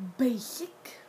basic